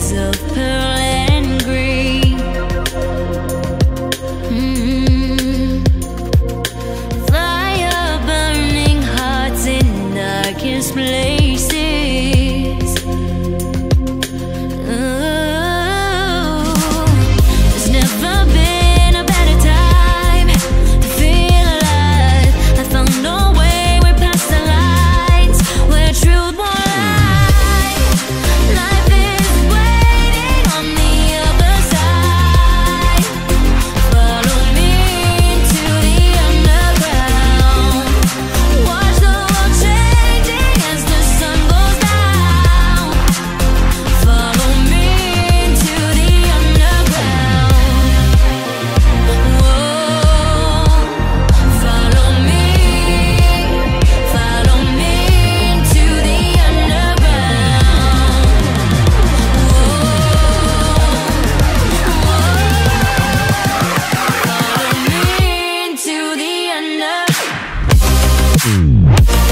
of paradise. Mm.